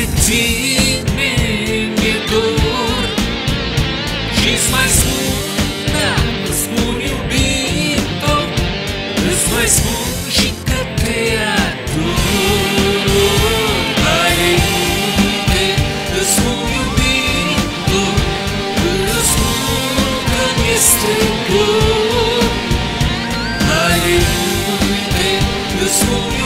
de tine mi-e dor. Și-ți mai spun, da, îți spun iubito Îți mai spun și că te ador. Ai minte, îți spun iubito Îți spun că este dor. Ai minte, îți spun iubito